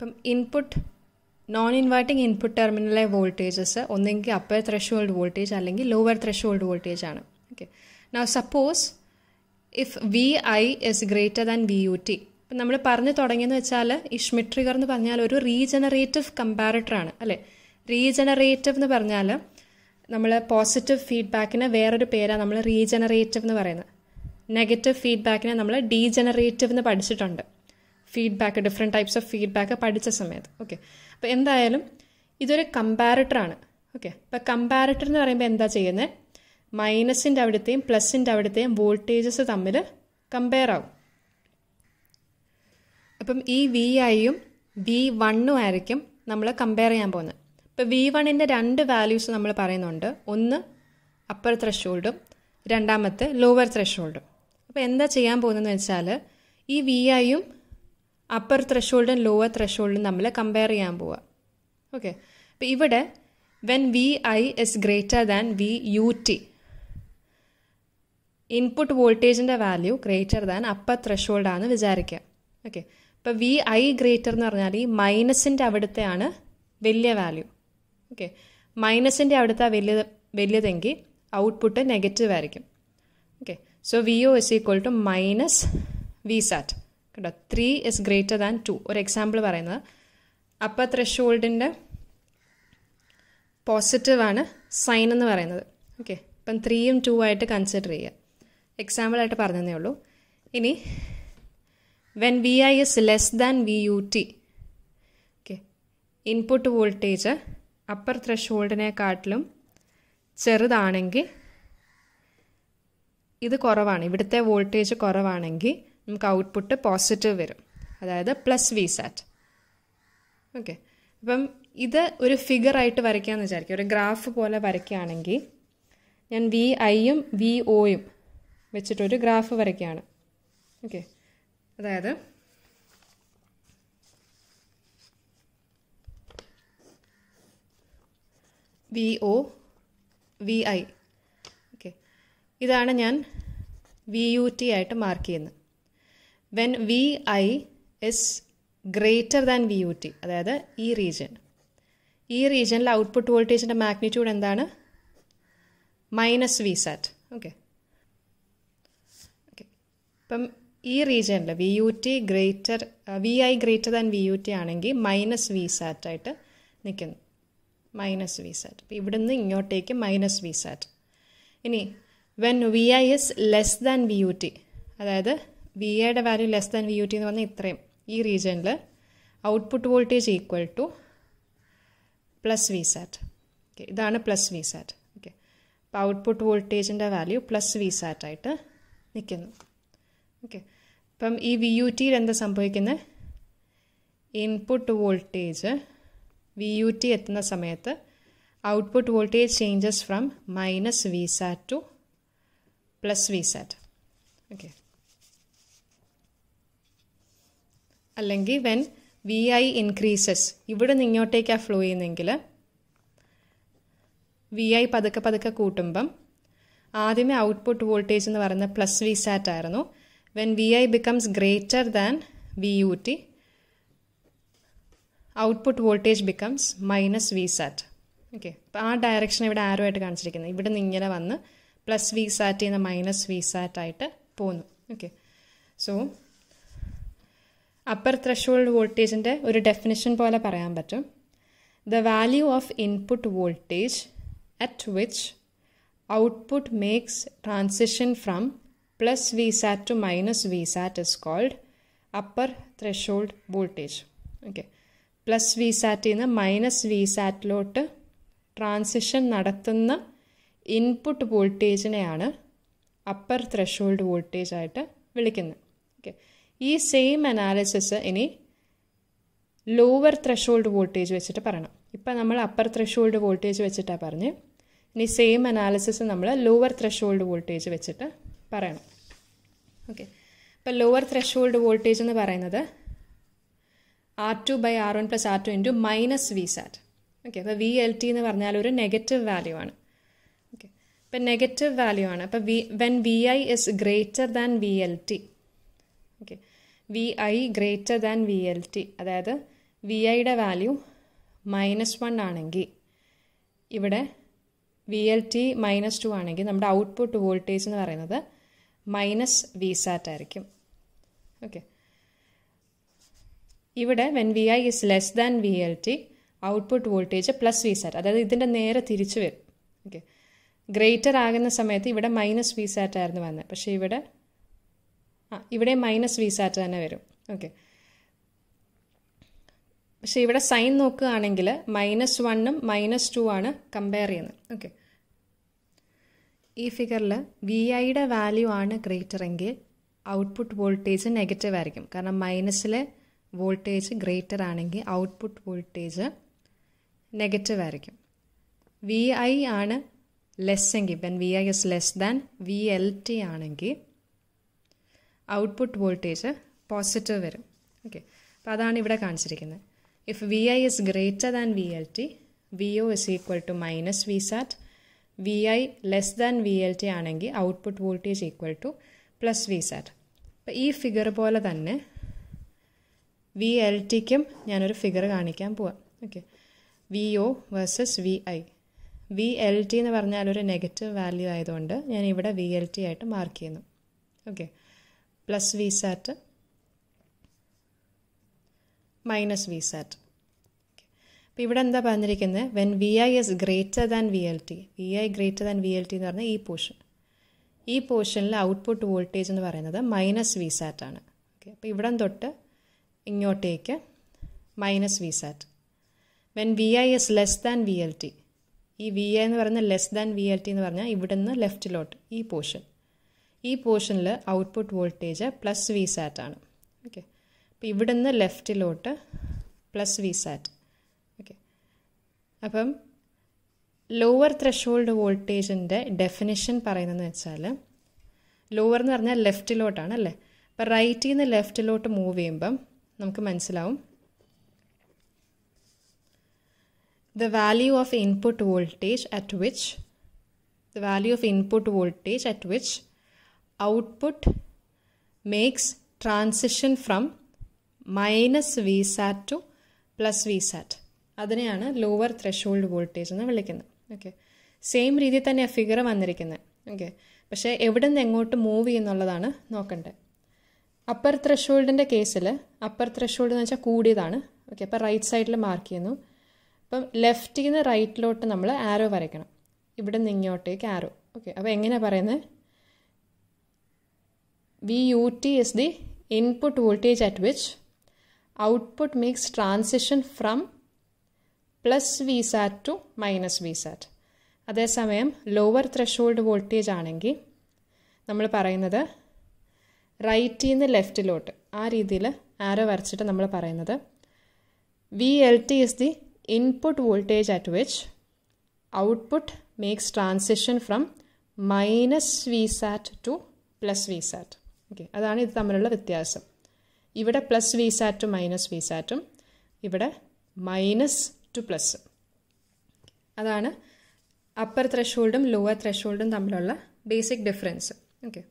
അപ്പം input non inverting input ടെർമിനലിലെ voltages ഒന്നെങ്കിൽ അപ്പർ ത്രഷോൾഡ് വോൾട്ടേജ് അല്ലെങ്കിൽ ലോവർ ത്രഷോൾഡ് വോൾട്ടേജ് ആണ്. Okay now suppose if V I is greater than V U T ഇപ്പം നമ്മൾ പറഞ്ഞു തുടങ്ങിയെന്ന് വെച്ചാൽ ഈ ഷ്മിട്രിഗർ ട്രിഗർ എന്ന് പറഞ്ഞാൽ ഒരു റീജനറേറ്റീവ് കമ്പാരറ്റർ ആണ് അല്ലേ? റീജനറേറ്റീവ് എന്ന് പറഞ്ഞാൽ നമ്മൾ പോസിറ്റീവ് ഫീഡ്ബാക്കിന് വേറൊരു പേരാണ് നമ്മൾ റീജനറേറ്റീവ് എന്ന് പറയുന്നത്. നെഗറ്റീവ് ഫീഡ്ബാക്കിനെ നമ്മൾ ഡീജനറേറ്റീവ് എന്ന് പഠിച്ചിട്ടുണ്ട്. Feedback different types of feedback പഠിച്ച സമയത്ത്. ഓക്കെ അപ്പോൾ എന്തായാലും ഇതൊരു കമ്പാരറ്ററാണ് ഓക്കെ അപ്പോൾ കമ്പാരറ്റർ എന്ന് പറയുമ്പോൾ എന്താ ചെയ്യുന്നത് മൈനസിന്റെ അവിടുത്തെയും പ്ലസിന്റെ അവിടുത്തെയും വോൾട്ടേജസ് തമ്മിൽ കമ്പയർ ആവും. അപ്പം ഈ വി ഐയും വി വണ്ണും ആയിരിക്കും നമ്മൾ കമ്പയർ ചെയ്യാൻ പോകുന്നത്. ഇപ്പോൾ വി വണ്ണിന്റെ രണ്ട് വാല്യൂസ് നമ്മൾ പറയുന്നുണ്ട്. ഒന്ന് അപ്പർ ത്രഷോൾഡും രണ്ടാമത്തെ ലോവർ ത്രഷോൾഡും അപ്പോൾ എന്താ ചെയ്യാൻ പോകുന്നതെന്ന് വെച്ചാൽ ഈ വി ഐയും അപ്പർ ത്രഷോൾഡും ലോവർ ത്രഷോൾഡും നമ്മൾ കമ്പയർ ചെയ്യാൻ പോവുക ഓക്കെ അപ്പോൾ ഇവിടെ when V I is greater than V U T input വോൾട്ടേജിന്റെ value greater than upper threshold ആണെന്ന് വിചാരിക്കുക ഓക്കെ ഇപ്പോൾ വി ഐ ഗ്രേറ്റർ എന്ന് പറഞ്ഞാൽ ഈ മൈനസിന്റെ അവിടുത്തെയാണ് വലിയ വാല്യൂ ഓക്കെ മൈനസിന്റെ അവിടുത്തെ വലിയ വലിയതെങ്കിൽ ഔട്ട്പുട്ട് നെഗറ്റീവ് ആയിരിക്കും. Okay so V O is equal to minus V sat കേട്ടോ three is greater than two ഒരു എക്സാമ്പിൾ പറയുന്നത് അപ്പർ ത്രഷോൾഡിന്റെ പോസിറ്റീവാണ് സൈൻ എന്ന് പറയുന്നത്. ഓക്കെ ഇപ്പം ത്രീയും ടു ആയിട്ട് കൺസിഡർ ചെയ്യുക. എക്സാമ്പിളായിട്ട് പറഞ്ഞതേ ഉള്ളൂ. ഇനി when V I is less than V U T okay input voltage upper ത്രഷോൾഡിനെക്കാട്ടിലും ചെറുതാണെങ്കിൽ ഇത് കുറവാണ്. ഇവിടുത്തെ വോൾട്ടേജ് കുറവാണെങ്കിൽ നമുക്ക് ഔട്ട്പുട്ട് പോസിറ്റീവ് വരും. അതായത് പ്ലസ് വി സാറ്റ് ഓക്കെ അപ്പം ഇത് ഒരു ഫിഗർ ആയിട്ട് വരയ്ക്കാമെന്ന് വിചാരിക്കുക. ഒരു ഗ്രാഫ് പോലെ വരയ്ക്കുകയാണെങ്കിൽ ഞാൻ വി ഐയും വി ഒയും വെച്ചിട്ടൊരു ഗ്രാഫ് വരയ്ക്കുകയാണ്. ഓക്കെ അതായത് V O V I okay ഇതാണ് ഞാൻ വി യു ടി ആയിട്ട് മാർക്ക് ചെയ്യുന്നത്. When V I is greater than V U T അതായത് ഈ റീജിയൻ ഈ റീജിയനിൽ ഔട്ട്പുട്ട് വോൾട്ടേജിന്റെ മാഗ്നിറ്റ്യൂഡ് എന്താണ്? Minus V sat okay okay ഇപ്പം ഈ റീജിയനിൽ V U T greater V I greater than V U T ആണെങ്കിൽ മൈനസ് വി സാറ്റ് ആയിട്ട് നിൽക്കുന്നു മൈനസ് വി സാറ്റ് അപ്പോൾ ഇവിടുന്ന് ഇങ്ങോട്ടേക്ക് മൈനസ് വി സാറ്റ് ഇനി when V I is less than V U T അതായത് വി എയുടെ value less than V U T എന്ന് പറഞ്ഞാൽ ഇത്രയും ഈ റീജിയനിൽ output voltage equal to plus V sat okay ഇതാണ് പ്ലസ് വി സാറ്റ് ഓക്കെ അപ്പോൾ ഔട്ട്പുട്ട് വോൾട്ടേജിന്റെ വാല്യൂ പ്ലസ് വി സാറ്റ് ആയിട്ട് നിൽക്കുന്നു ഓക്കെ അപ്പം ഈ വി യു ടിയിൽ എന്താ സംഭവിക്കുന്നത് input voltage V U T എത്തുന്ന സമയത്ത് output voltage changes from minus V sat to plus V sat okay അല്ലെങ്കിൽ വെൻ വി ഐ ഇൻക്രീസസ് ഇവിടെ നിന്ന് ഇങ്ങോട്ടേക്കാണ് ഫ്ലോ ചെയ്യുന്നെങ്കിൽ വി ഐ പതുക്കെ പതുക്കെ കൂട്ടുമ്പം ആദ്യമേ ഔട്ട്പുട്ട് വോൾട്ടേജ് എന്ന് പറയുന്നത് പ്ലസ് വി സാറ്റ് ആയിരുന്നു. When V I becomes greater than V U T output voltage becomes minus V sat okay അപ്പോൾ ആ ഡയറക്ഷൻ ഇവിടെ ആരോ ആയിട്ട് കാണിച്ചിരിക്കുന്നത് ഇവിടെ നിന്ന് ഇങ്ങനെ വന്ന് പ്ലസ് വി സാറ്റ് ചെയ്യുന്ന മൈനസ് വി സാറ്റ് ആയിട്ട് പോകുന്നു ഓക്കെ സോ അപ്പർ ത്രഷോൾഡ് വോൾട്ടേജിന്റെ ഒരു ഡെഫിനിഷൻ പോലെ പറയാൻ പറ്റും. The value of input voltage at which output makes transition from plus V sat to minus V sat is called upper threshold voltage okay plus V സാറ്റിൽ നിന്ന് minus V സാറ്റിലോട്ട് transition നടത്തുന്ന input വോൾട്ടേജിനെയാണ് upper threshold വോൾട്ടേജായിട്ട് വിളിക്കുന്നത്. Okay ഈ same analysis ഇനി lower threshold voltage വെച്ചിട്ട് പറയണം. ഇപ്പം നമ്മൾ അപ്പർ ത്രഷോൾഡ് വോൾട്ടേജ് വെച്ചിട്ടാണ് പറഞ്ഞ് ഇനി സെയിം അനാലിസിസ് നമ്മൾ ലോവർ ത്രഷോൾഡ് വോൾട്ടേജ് വെച്ചിട്ട് പറയണം. ഓക്കെ ഇപ്പം ലോവർ ത്രഷോൾഡ് വോൾട്ടേജ് എന്ന് പറയുന്നത് R two by R one plus R two into minus V sat okay അപ്പോൾ വി എൽ ടി എന്ന് പറഞ്ഞാൽ ഒരു നെഗറ്റീവ് വാല്യൂ ആണ്. ഓക്കെ ഇപ്പം നെഗറ്റീവ് വാല്യൂ ആണ്. അപ്പോൾ V when V I is greater than V L T V I greater than V L T. അതായത് V ഐയുടെ വാല്യൂ മൈനസ് വൺ ആണെങ്കിൽ ഇവിടെ V L T minus two ആണെങ്കിൽ നമ്മുടെ ഔട്ട്പുട്ട് വോൾട്ടേജ് എന്ന് പറയുന്നത് മൈനസ് വി സാറ്റ് ആയിരിക്കും. ഓക്കെ. ഇവിടെ when V I is less than V L T output voltage plus V sat. അതായത് ഇതിന്റെ നേരെ തിരിച്ചു വരും. ഓക്കെ. ഗ്രേറ്റർ ആകുന്ന സമയത്ത് ഇവിടെ മൈനസ് വി സാറ്റ് ആയിരുന്നു വന്നത്. പക്ഷേ ഇവിടെ ആ ഇവിടെ മൈനസ് വി സാറ്റ് തന്നെ വരും. ഓക്കെ പക്ഷേ ഇവിടെ സൈൻ നോക്കുകയാണെങ്കിൽ മൈനസ് വണ്ണും മൈനസ് ടു ആണ് കമ്പയർ ചെയ്യുന്നത്. ഓക്കെ ഈ ഫിഗറിൽ വി ഐയുടെ വാല്യൂ ആണ് ഗ്രേറ്റർ എങ്കിൽ ഔട്ട്പുട്ട് വോൾട്ടേജ് നെഗറ്റീവ് ആയിരിക്കും. കാരണം മൈനസിലെ വോൾട്ടേജ് ഗ്രേറ്റർ ആണെങ്കിൽ ഔട്ട്പുട്ട് വോൾട്ടേജ് നെഗറ്റീവ് ആയിരിക്കും. വി ഐ ആണ് ലെസ് എങ്കിൽ when V I is less than V L T ആണെങ്കിൽ ഔട്ട്പുട്ട് വോൾട്ടേജ് പോസിറ്റീവ് വരും. ഓക്കെ അപ്പോൾ അതാണ് ഇവിടെ കാണിച്ചിരിക്കുന്നത്. If V I is greater than V L T V O is equal to minus V sat V I less than V L T ആണെങ്കിൽ output voltage equal to plus V sat അപ്പോൾ ഈ figure പോലെ തന്നെ V L ടിക്കും ഞാനൊരു figure കാണിക്കാൻ പോവാം. Okay V O versus V I V L T എന്ന് പറഞ്ഞാൽ ഒരു നെഗറ്റീവ് വാല്യൂ ആയതുകൊണ്ട് ഞാൻ ഇവിടെ വി എൽ ടി ആയിട്ട് മാർക്ക് ചെയ്യുന്നു. Okay plus V sat minus V sat അപ്പോൾ ഇവിടെ എന്താ പറഞ്ഞിരിക്കുന്നത് when V I is greater than V L T V I greater than V L T എന്ന് പറഞ്ഞാൽ ഈ പോർഷൻ ഈ പോർഷനിൽ ഔട്ട്പുട്ട് വോൾട്ടേജ് എന്ന് പറയുന്നത് മൈനസ് വി സാറ്റ് ആണ്. ഓക്കെ അപ്പോൾ ഇവിടം തൊട്ട് ഇങ്ങോട്ടേക്ക് minus V sat when V I is less than V L T ഈ വി ഐ എന്ന് പറയുന്നത് less than V L T എന്ന് പറഞ്ഞാൽ ഇവിടെ നിന്ന് ലെഫ്റ്റിലോട്ട് ഈ പോർഷൻ ഈ പോർഷനിൽ output voltage plus V sat ആണ്. ഓക്കെ അപ്പോൾ ഇവിടെ നിന്ന് ലെഫ്റ്റിലോട്ട് പ്ലസ് വി സാറ്റ് ഓക്കെ അപ്പം ലോവർ ത്രഷോൾഡ് വോൾട്ടേജിന്റെ ഡെഫിനിഷൻ പറയുന്നതെന്ന് വെച്ചാൽ ലോവർ എന്ന് പറഞ്ഞാൽ ലെഫ്റ്റിലോട്ടാണ് അല്ലേ? അപ്പം റൈറ്റിൽ നിന്ന് ലെഫ്റ്റിലോട്ട് മൂവ് ചെയ്യുമ്പം നമുക്ക് മനസ്സിലാവും the value of input voltage at which the value of input voltage at which output makes transition from minus V sat to plus V sat അതിനെയാണ് ലോവർ ത്രെഷോൾഡ് വോൾട്ടേജ് എന്ന് വിളിക്കുന്നത്. ഓക്കെ സെയിം രീതിയിൽ തന്നെ figure വന്നിരിക്കുന്നത്. Okay പക്ഷേ എവിടെ നിന്ന് എങ്ങോട്ട് മൂവ് ചെയ്യുന്നുള്ളതാണ് നോക്കേണ്ടത് അപ്പർ ത്രഷോൾഡിന്റെ കേസിൽ അപ്പർ ത്രഷോൾഡ് എന്ന് വെച്ചാൽ കൂടിയതാണ്. ഓക്കെ അപ്പോൾ റൈറ്റ് സൈഡിൽ മാർക്ക് ചെയ്യുന്നു. അപ്പം ലെഫ്റ്റിൽ നിന്ന് റൈറ്റിലോട്ട് നമ്മൾ ആരോ വരയ്ക്കണം. ഇവിടെ നിന്ന് ഇങ്ങോട്ടേക്ക് ആരോ ഓക്കെ അപ്പോൾ എങ്ങനെയാണ് പറയുന്നത് T is the input voltage at which output makes transition from plus V sat to minus V sat അതേസമയം ലോവർ ത്രഷോൾഡ് വോൾട്ടേജ് ആണെങ്കിൽ നമ്മൾ പറയുന്നത് റൈറ്റിൽ നിന്ന് ലെഫ്റ്റിലോട്ട് ആ രീതിയിൽ ആരോ വരച്ചിട്ട് നമ്മൾ പറയുന്നത് V L T is the input voltage at which output makes transition from minus V sat to plus V sat okay അതാണ് ഇത് തമ്മിലുള്ള വ്യത്യാസം. ഇവിടെ പ്ലസ് വി മൈനസ് വി സാറ്റും ഇവിടെ മൈനസ് ടു പ്ലസ് അതാണ് അപ്പർ ത്രഷോൾഡും ലോവർ ത്രഷോൾഡും തമ്മിലുള്ള ബേസിക് ഡിഫറൻസ് ഓക്കെ